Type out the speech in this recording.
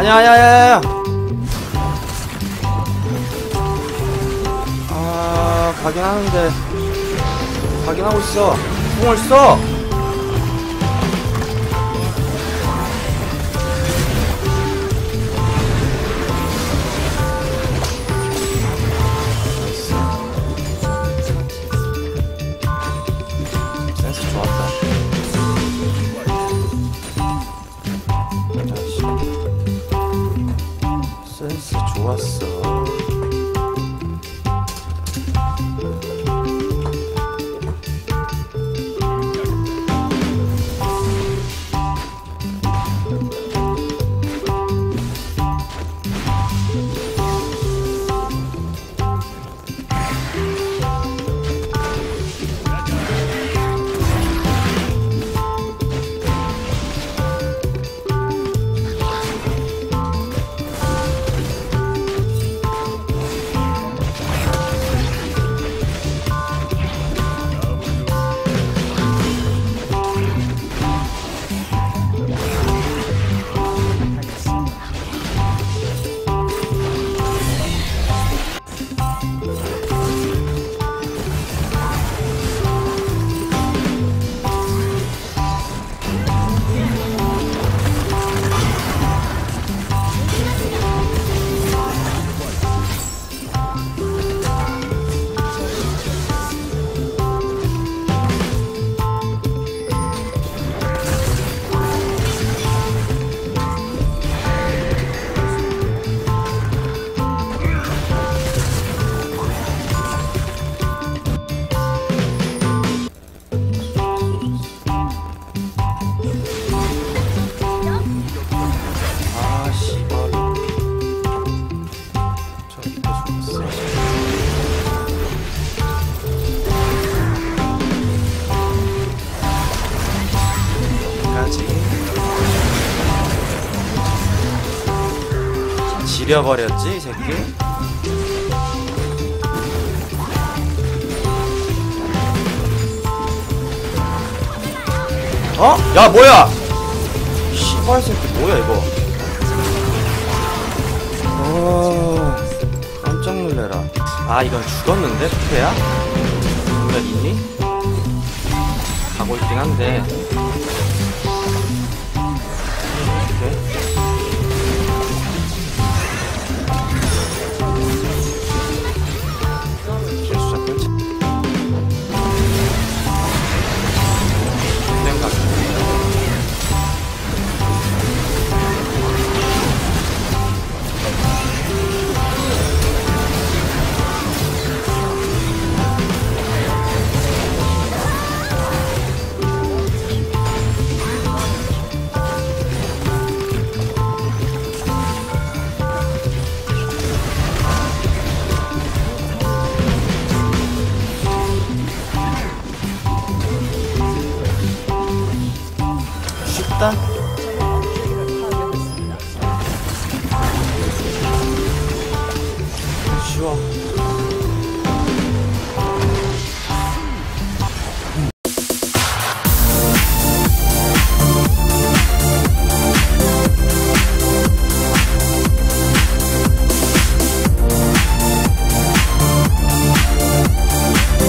아니야 아니야 아니야 아 가긴 하는데. 가긴 하고 있어. 공을 써 센스 좋았어 지려버렸지 이 새끼 어? 야 뭐야 씨발 새끼 뭐야 이거 어 깜짝 놀래라 아 이건 죽었는데 투페야? 분명 있니? 가고 있긴 한데 쉽다. 쉬워.